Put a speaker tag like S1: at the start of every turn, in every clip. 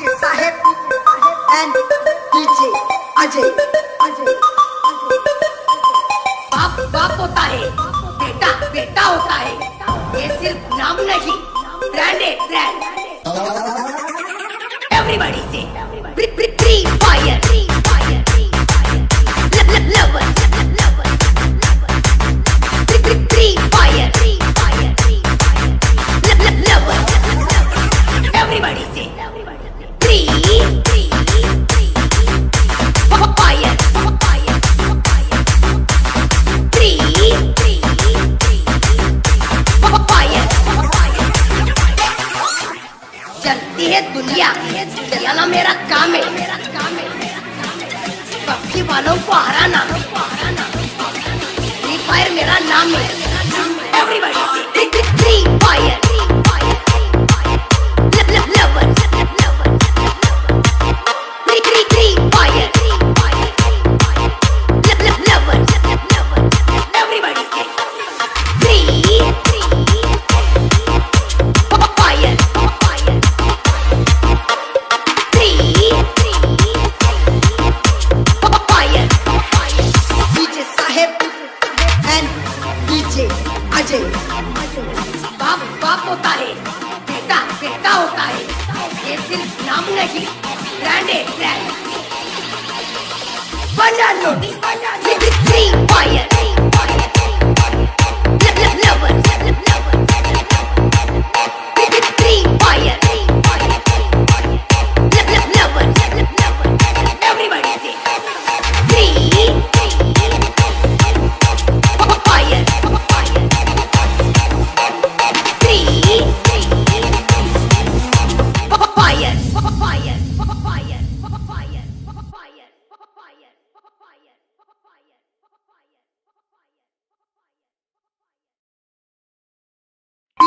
S1: DJ साहेब and DJ Ajay.
S2: बाप बाप होता है, बेटा बेटा होता है। ये सिर्फ़ नाम नहीं ब्रांड है ब्रांड एवरीबॉडी से प्री फायर दुनिया। चलाना मेरा काम है। मेरा काम है पक्षी वालों को हराना। फ्री फायर मेरा नाम है। एवरीबॉडी फ्री फायर बेटा बेटा होता है ये सिर्फ़ नाम नहीं ब्रांड है ब्रांड बना लो फ्री फायर लवर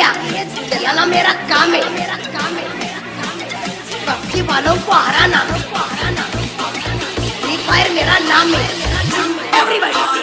S2: दुनिया चलाना मेरा काम है। मेरा काम है पक्षी वालों को हराना। फ्री फायर मेरा नाम है। एवरीबॉडी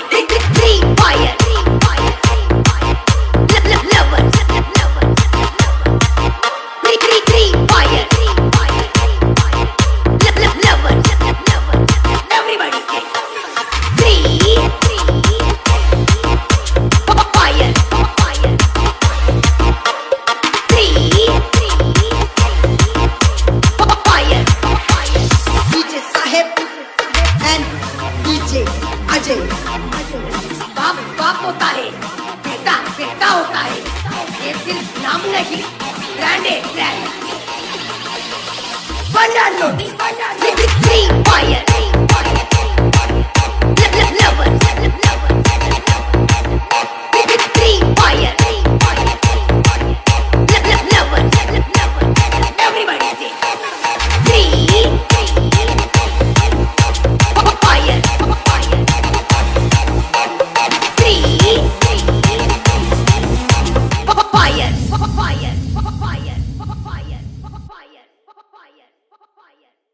S2: बाप बाप होता है। बेटा बेटा होता है। ये सिर्फ़ नाम नहीं ब्रांड है ब्रांड फायर quiet.